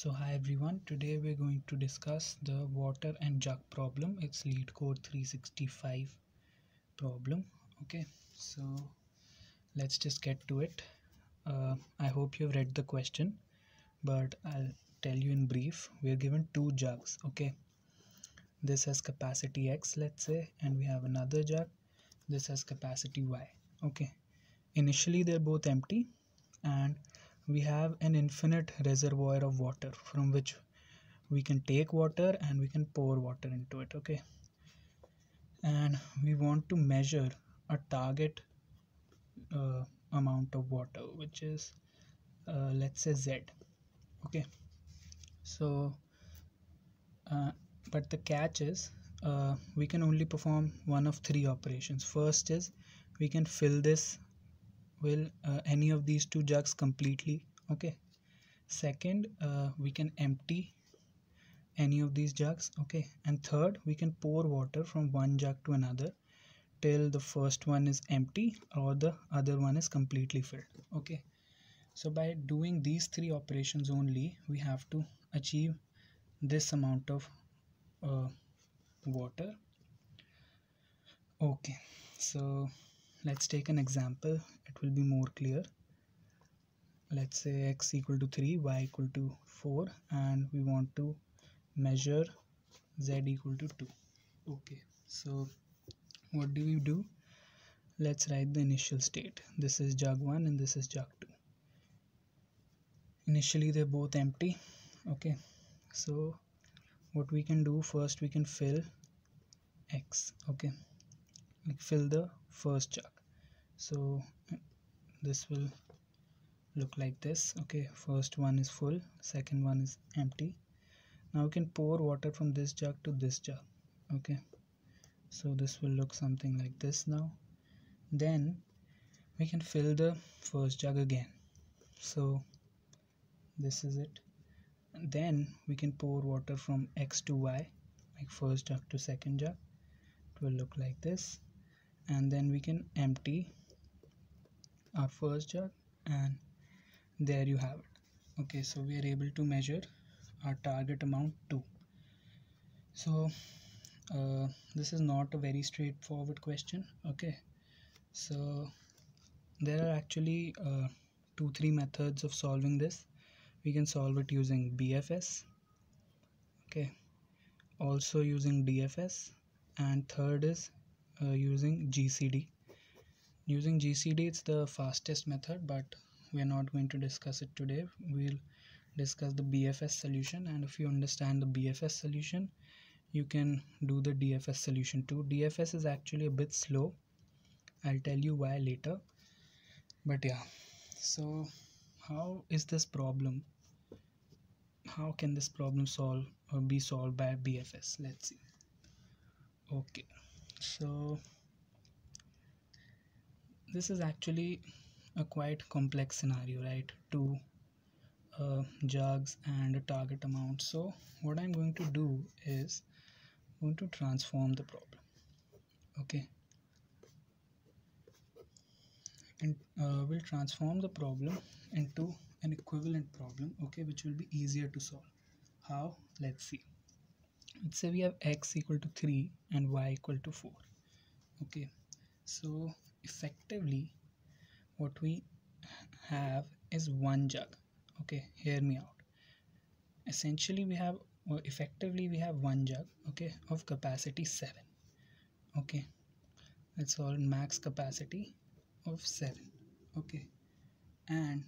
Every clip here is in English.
So hi everyone, today we're going to discuss the water and jug problem. It's LeetCode 365 problem. Okay, so let's just get to it. Uh, I hope you've read the question, but I'll tell you in brief. We're given two jugs. Okay, this has capacity X, let's say, and we have another jug. This has capacity Y. Okay, initially they're both empty and we have an infinite reservoir of water from which we can take water and we can pour water into it okay? And we want to measure a target uh, amount of water which is uh, let's say z okay? So uh, but the catch is uh, we can only perform one of three operations. First is we can fill this will uh, any of these two jugs completely okay? Second uh, we can empty any of these jugs okay? And third we can pour water from one jug to another till the first one is empty or the other one is completely filled okay? So by doing these three operations only we have to achieve this amount of uh, water okay? So let's take an example. It will be more clear. Let's say x equal to 3 y equal to 4 and we want to measure z equal to 2 okay so what do we do? Let's write the initial state. This is jug 1 and this is jug 2 initially they're both empty. Okay so what we can do first we can fill x. Okay like fill the first jug so this will look like this okay? First one is full second one is empty. Now we can pour water from this jug to this jug okay? So this will look something like this now. Then we can fill the first jug again. So this is it. And then we can pour water from x to y like first jug to second jug. It will look like this and then we can empty our first jug and there you have it. Okay so we are able to measure our target amount too. So uh, this is not a very straightforward question okay? So there are actually uh, two three methods of solving this. We can solve it using BFS okay? Also using DFS and third is uh, using GCD using GCD it's the fastest method but we're not going to discuss it today. We'll discuss the BFS solution and if you understand the BFS solution you can do the DFS solution too. DFS is actually a bit slow. I'll tell you why later. But yeah so how is this problem? How can this problem solve or be solved by BFS let's see. Okay so this is actually a quite complex scenario right? Two uh, jugs and a target amount. So what I'm going to do is I'm going to transform the problem okay? And uh, we'll transform the problem into an equivalent problem okay which will be easier to solve. How? Let's see let's say we have x equal to 3 and y equal to 4 okay. So effectively what we have is one jug. Okay hear me out. Essentially we have well, effectively we have one jug okay of capacity 7 okay. That's all max capacity of 7 okay. And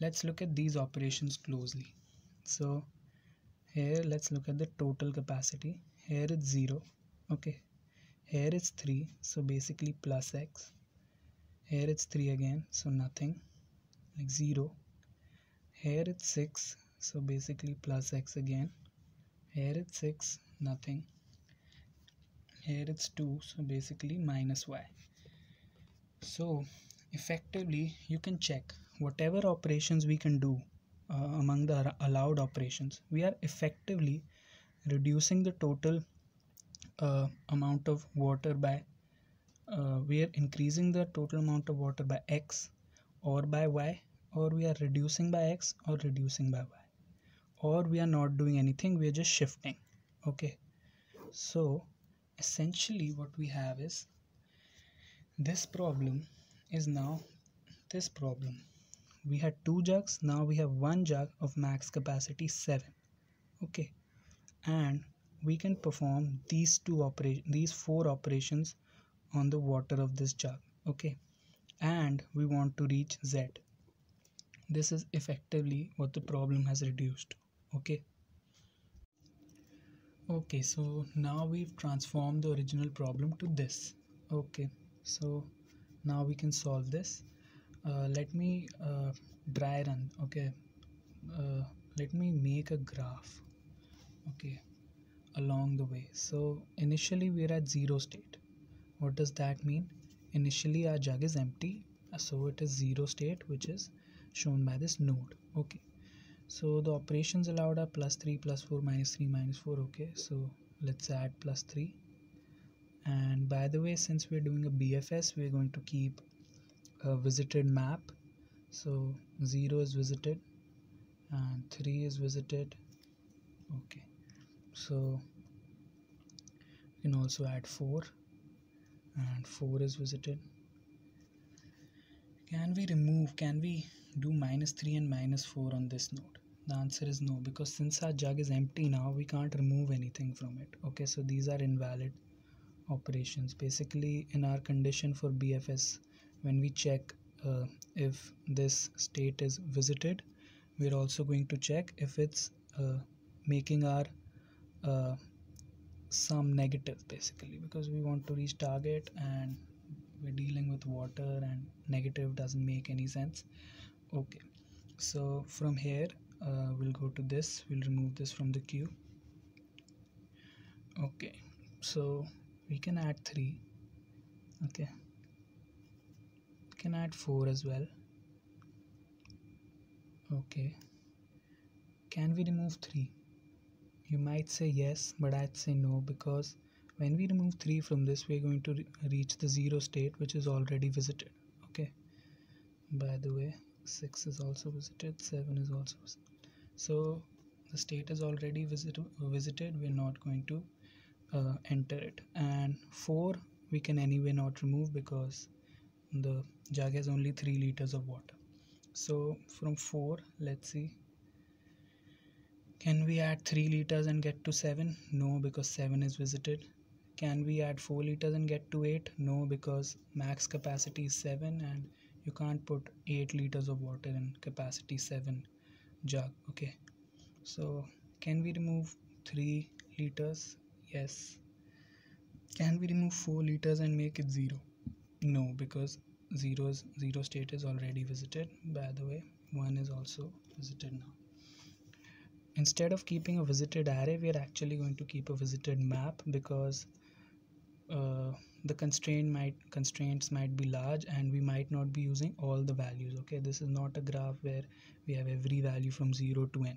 let's look at these operations closely. So here let's look at the total capacity. Here it's 0 okay. Here it's 3 so basically plus x. Here it's 3 again so nothing. Like 0 here it's 6 so basically plus x again. Here it's 6 nothing. Here it's 2 so basically minus y. So effectively you can check whatever operations we can do uh, among the allowed operations. We are effectively reducing the total uh, amount of water by uh, we are increasing the total amount of water by x or by y or we are reducing by x or reducing by y. Or we are not doing anything we are just shifting okay? So essentially what we have is this problem is now this problem we had two jugs now we have one jug of max capacity 7 okay? And we can perform these two operation these four operations on the water of this jug okay? And we want to reach z. This is effectively what the problem has reduced okay? Okay so now we've transformed the original problem to this okay? So now we can solve this let me uh, dry run okay? Uh, let me make a graph okay along the way. So initially we're at zero state. What does that mean? Initially our jug is empty so it is zero state which is shown by this node okay? So the operations allowed are plus 3 plus 4 minus 3 minus 4 okay? So let's add plus 3 and by the way since we're doing a BFS we're going to keep a visited map. So 0 is visited and 3 is visited. Okay. So you can also add 4 and 4 is visited. Can we remove can we do minus 3 and minus 4 on this node? The answer is no because since our jug is empty now we can't remove anything from it. Okay so these are invalid operations. Basically in our condition for BFS when we check uh, if this state is visited we're also going to check if it's uh, making our uh, some negative basically because we want to reach target and we're dealing with water and negative doesn't make any sense. Okay so from here uh, we'll go to this we'll remove this from the queue. Okay so we can add 3 okay can add 4 as well. Okay. Can we remove 3 you might say yes but I'd say no because when we remove 3 from this we're going to re reach the 0 state which is already visited. Okay. By the way 6 is also visited 7 is also visited so the state is already visit visited. We're not going to uh, enter it. And 4 we can anyway not remove because the jug has only 3 liters of water so from 4 let's see can we add 3 liters and get to 7 no because 7 is visited can we add 4 liters and get to 8? No, because max capacity is 7 and you can't put 8 liters of water in capacity 7 jug. Okay, so can we remove 3 liters? Yes. Can we remove 4 liters and make it 0? No, because 0 0 state is already visited. By the way, 1 is also visited now. Instead of keeping a visited array we are actually going to keep a visited map because uh, the constraint might constraints might be large and we might not be using all the values okay? This is not a graph where we have every value from 0 to n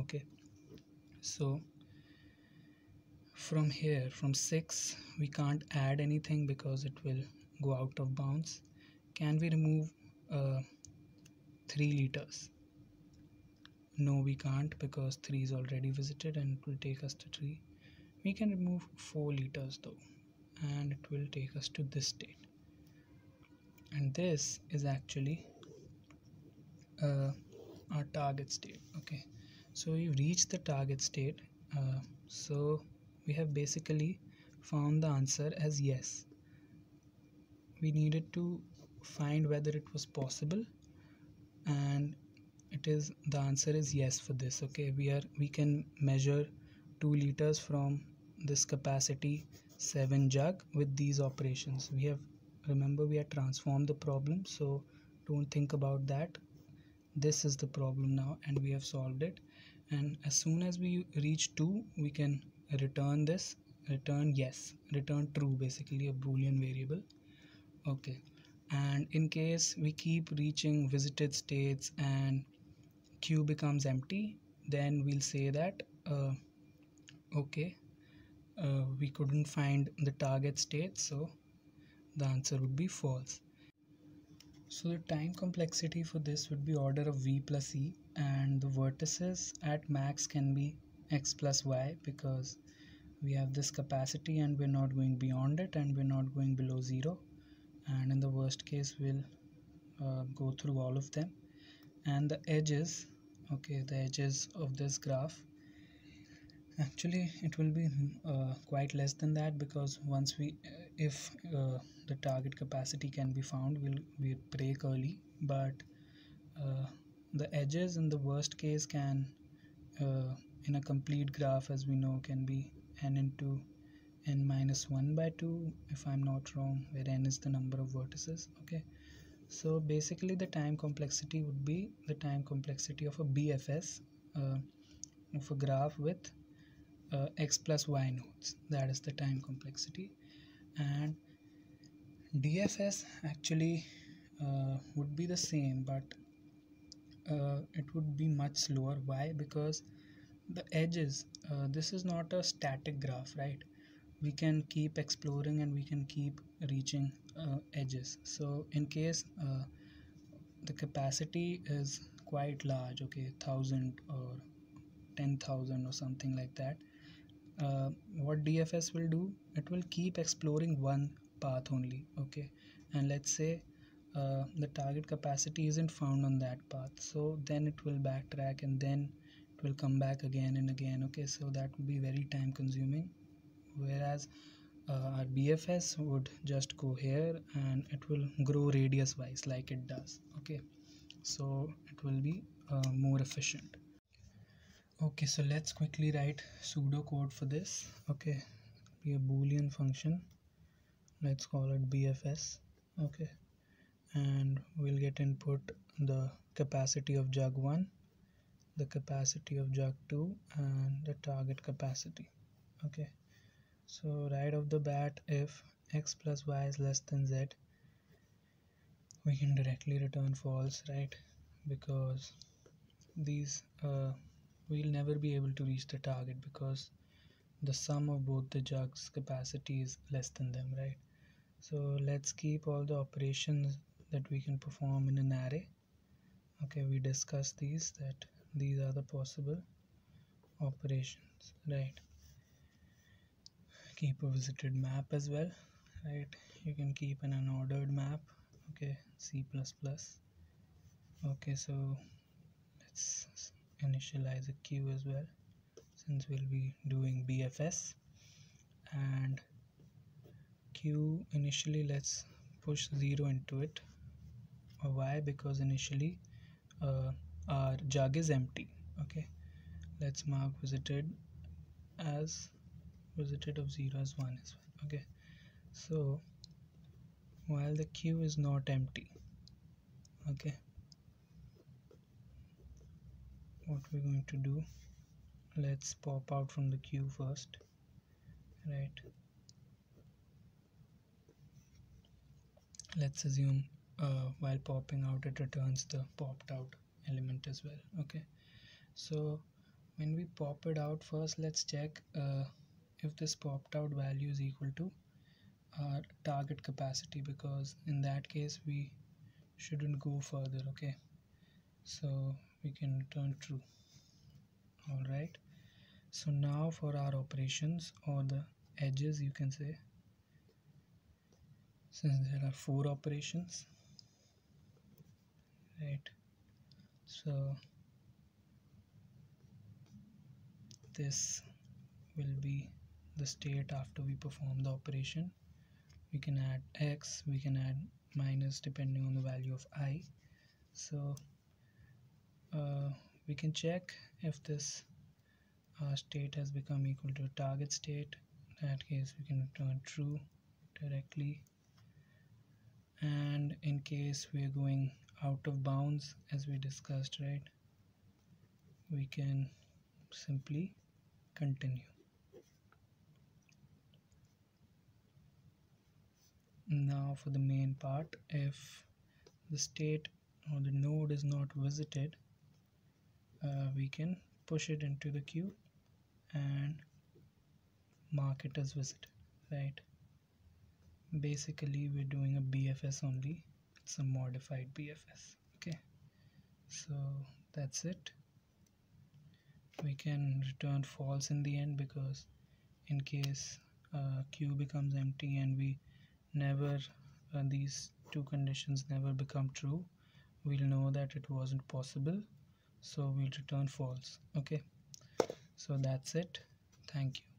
okay? So from here from 6 we can't add anything because it will go out of bounds can we remove uh, 3 liters? No we can't because 3 is already visited and it will take us to 3 we can remove 4 liters though and it will take us to this state. And this is actually uh, our target state okay? So we reached the target state uh, so we have basically found the answer as yes we needed to find whether it was possible and it is the answer is yes for this okay? We are we can measure 2 liters from this capacity 7 jug with these operations. We have remember we have transformed the problem so don't think about that. This is the problem now and we have solved it. And as soon as we reach 2 we can return this. Return yes. Return true basically a boolean variable okay. And in case we keep reaching visited states and queue becomes empty then we'll say that uh, okay uh, we couldn't find the target state so the answer would be false. So the time complexity for this would be order of v plus e and the vertices at max can be x plus y because we have this capacity and we're not going beyond it and we're not going below zero and in the worst case we'll uh, go through all of them. And the edges okay the edges of this graph actually it will be uh, quite less than that because once we if uh, the target capacity can be found we'll we break early. But uh, the edges in the worst case can uh, in a complete graph as we know can be n into n minus 1 by 2 if I'm not wrong where n is the number of vertices okay? So basically the time complexity would be the time complexity of a BFS uh, of a graph with uh, x plus y nodes. That is the time complexity. And DFS actually uh, would be the same but uh, it would be much slower why? Because the edges uh, this is not a static graph right we can keep exploring and we can keep reaching uh, edges. So in case uh, the capacity is quite large okay thousand or 10,000 or something like that uh, what DFS will do it will keep exploring one path only okay? And let's say uh, the target capacity isn't found on that path so then it will backtrack and then it will come back again and again okay? So that will be very time consuming whereas uh, our BFS would just go here and it will grow radius wise like it does okay? So it will be uh, more efficient. Okay so let's quickly write pseudo code for this okay? Be a boolean function. Let's call it bfs okay? And we'll get input the capacity of jug 1 the capacity of jug 2 and the target capacity okay so right off the bat if x plus y is less than z we can directly return false right? Because these uh, we'll never be able to reach the target because the sum of both the jugs capacity is less than them right? So let's keep all the operations that we can perform in an array. Okay we discussed these that these are the possible operations right keep a visited map as well right? You can keep an unordered map okay c++ okay so let's initialize a queue as well since we'll be doing BFS and queue initially let's push 0 into it. Why? Because initially uh, our jug is empty okay? Let's mark visited as visited of 0 as 1 as well okay? So while the queue is not empty okay? What we're going to do let's pop out from the queue first right? Let's assume uh, while popping out it returns the popped out element as well okay? So when we pop it out first let's check uh, if this popped out value is equal to our target capacity because in that case we shouldn't go further okay? So we can return true. All right? So now for our operations or the edges you can say. Since there are four operations right? So this will be the state after we perform the operation. We can add x we can add minus depending on the value of i. So uh, we can check if this uh, state has become equal to target state. In that case we can return true directly. And in case we are going out of bounds as we discussed right we can simply continue now for the main part if the state or the node is not visited uh, we can push it into the queue and mark it as visited right? Basically we're doing a BFS only. It's a modified BFS okay? So that's it. We can return false in the end because in case uh, q becomes empty and we never uh, these two conditions never become true. We'll know that it wasn't possible so we'll return false okay? So that's it. Thank you